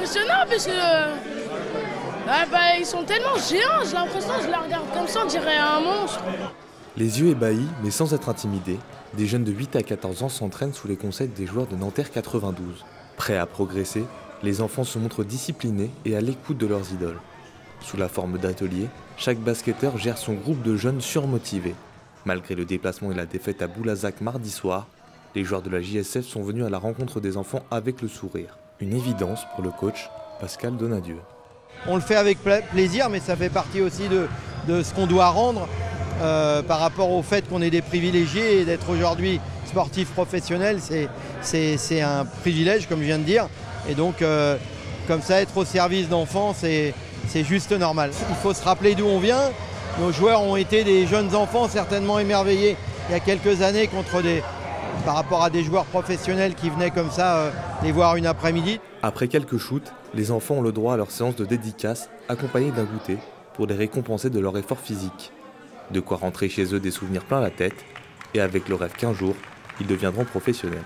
impressionnant parce que. euh, ah bah, ils sont tellement géants, j'ai l'impression, je la regarde comme ça, on dirait un monstre. Les yeux ébahis, mais sans être intimidés, des jeunes de 8 à 14 ans s'entraînent sous les conseils des joueurs de Nanterre 92. Prêts à progresser, les enfants se montrent disciplinés et à l'écoute de leurs idoles. Sous la forme d'ateliers, chaque basketteur gère son groupe de jeunes surmotivés. Malgré le déplacement et la défaite à Boulazac mardi soir, les joueurs de la JSF sont venus à la rencontre des enfants avec le sourire. Une évidence pour le coach Pascal Donadieu. On le fait avec pla- plaisir, mais ça fait partie aussi de, ce qu'on doit rendre euh, par rapport au fait qu'on est des privilégiés et d'être aujourd'hui sportif professionnel, c'est- un privilège, comme je viens de dire. Et donc, euh, comme ça, être au service d'enfants, c'est juste normal. Il faut se rappeler d'où on vient. Nos joueurs ont été des jeunes enfants certainement émerveillés il y a quelques années contre des, par rapport à des joueurs professionnels qui venaient comme ça euh, les voir une après-midi. Après quelques shoots, les enfants ont le droit à leur séance de dédicace accompagnée d'un goûter pour les récompenser de leur effort physique. De quoi rentrer chez eux des souvenirs plein la tête et avec le rêve qu'un jour, ils deviendront professionnels.